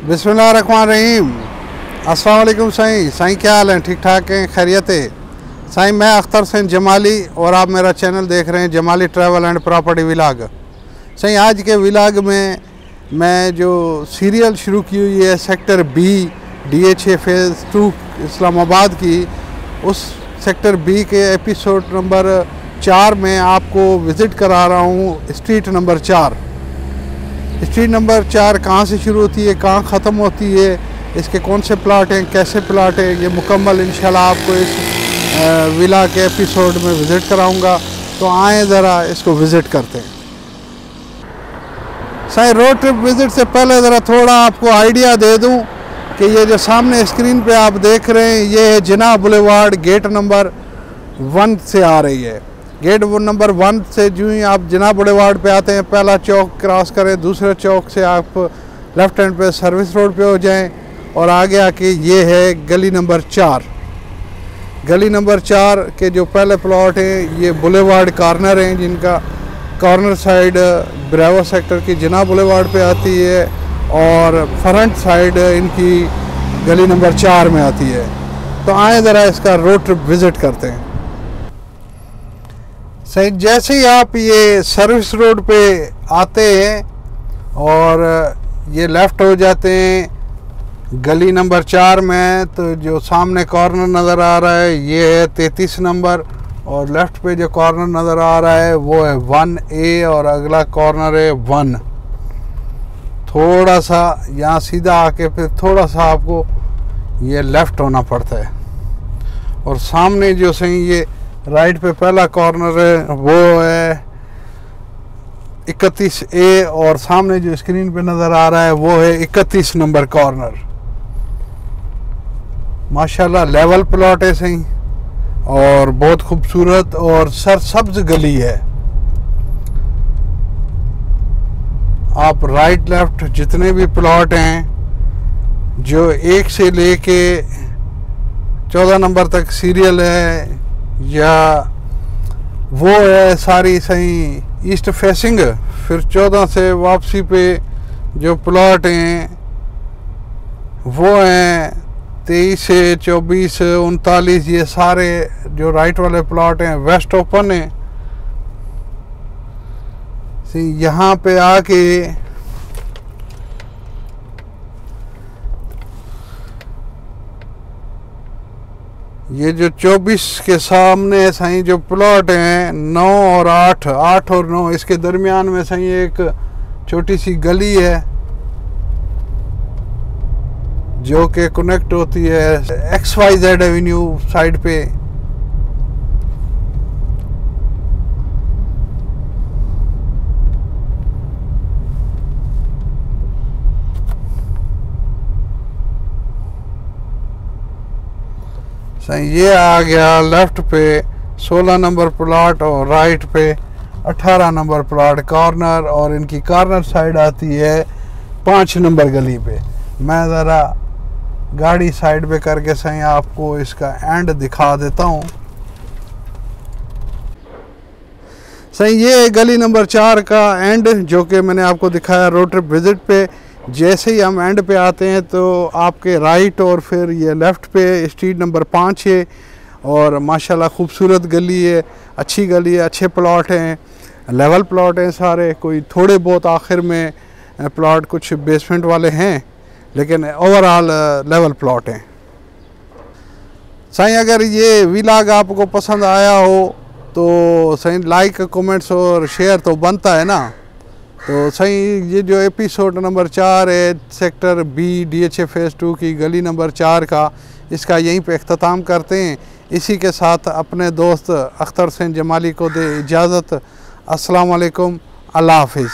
बिस्मिल्लाहिर्रहमानिर्रहीम अस्सलाम साईं। साईं, क्या हाल हैं? ठीक ठाक हैं? खैरियत है? साईं, मैं अख्तर सैन जमाली और आप मेरा चैनल देख रहे हैं Jamali travel and property vlog. Sai, आज के विलाग में मैं जो सीरियल शुरू की हुई है, sector B D H A phase two Islamabad की, उस सेक्टर बी के एपिसोड नंबर चार में आपको विज़िट करा रहा हूँ, स्ट्रीट नंबर चार। स्ट्रीट नंबर चार कहाँ से शुरू होती है, कहाँ ख़त्म होती है, इसके कौन से प्लाट हैं, कैसे प्लाट हैं, ये मुकम्मल इंशाल्लाह आपको इस विला के एपिसोड में विज़िट कराऊँगा। तो आए ज़रा, इसको विज़िट करते हैं। सही रोड ट्रिप विज़िट से पहले ज़रा थोड़ा आपको आइडिया दे दूँ कि ये जो सामने स्क्रीन पे आप देख रहे हैं, ये है Jinnah boulevard gate number one से आ रही है। गेट नंबर वन से जो ही आप जना बड़े वार्ड पे आते हैं, पहला चौक क्रॉस करें, दूसरे चौक से आप लेफ़्ट हैंड पे सर्विस रोड पे हो जाएँ और आगे आके ये है गली नंबर चार। गली नंबर चार के जो पहले प्लॉट हैं, ये बुलेवार्ड कॉर्नर हैं जिनका कॉर्नर साइड ब्रेवो सेक्टर की जना बुलेवार्ड पे आती है और फ्रंट साइड इनकी गली नंबर चार में आती है। तो आए ज़रा इसका रोड ट्रिप विज़िट करते हैं। सही जैसे ही आप ये सर्विस रोड पे आते हैं और ये लेफ़्ट हो जाते हैं, गली नंबर चार में तो जो सामने कॉर्नर नज़र आ रहा है, ये है तैतीस नंबर और लेफ़्ट पे जो कॉर्नर नज़र आ रहा है, वो है वन ए और अगला कॉर्नर है वन। थोड़ा सा यहाँ सीधा आके फिर थोड़ा सा आपको ये लेफ़्ट होना पड़ता है। और सामने जो सही ये राइट पे पहला कॉर्नर है, वो है इकतीस ए और सामने जो स्क्रीन पे नज़र आ रहा है, वो है इकतीस नंबर कॉर्नर। माशाल्लाह, लेवल प्लॉट है सही, और बहुत खूबसूरत और सरसब्ज गली है। आप राइट लेफ़्ट जितने भी प्लॉट हैं, जो एक से लेके चौदह नंबर तक सीरियल है या वो है सारी सही ईस्ट फेसिंग फिर चौदह से वापसी पे जो प्लॉट हैं, वो हैं तेईस से चौबीस, उनतालीस, ये सारे जो राइट वाले प्लॉट हैं वेस्ट ओपन हैं। यहाँ पे आके ये जो 24 के सामने सही जो प्लॉट हैं, नौ और आठ आठ और नौ, इसके दरमियान में सही एक छोटी सी गली है, जो के कनेक्ट होती है X Y Z avenue side पे। सही, ये आ गया लेफ़्ट पे 16 नंबर प्लाट और राइट पे 18 नंबर प्लाट कॉर्नर और इनकी कॉर्नर साइड आती है पाँच नंबर गली पे। मैं ज़रा गाड़ी साइड पे करके सही आपको इसका एंड दिखा देता हूँ। सही, ये गली नंबर चार का एंड जो कि मैंने आपको दिखाया रोड ट्रिप विज़िट पे। जैसे ही हम एंड पे आते हैं तो आपके राइट और फिर ये लेफ़्ट पे स्ट्रीट नंबर पाँच है और माशाल्लाह खूबसूरत गली है, अच्छी गली है, अच्छे प्लॉट हैं लेवल प्लॉट हैं सारे, कोई थोड़े बहुत आखिर में प्लॉट कुछ बेसमेंट वाले हैं, लेकिन ओवरऑल लेवल प्लॉट हैं। साईं, अगर ये विलाग आपको पसंद आया हो तो सही लाइक कमेंट्स और शेयर तो बनता है ना। तो सही, ये जो एपिसोड नंबर चार है sector B D H A phase two की गली नंबर चार का, इसका यहीं पे अख्ताम करते हैं। इसी के साथ अपने दोस्त अख्तर सेन जमाली को दे इजाज़त। अस्सलाम वालेकुम, अल्लाह हाफिज़।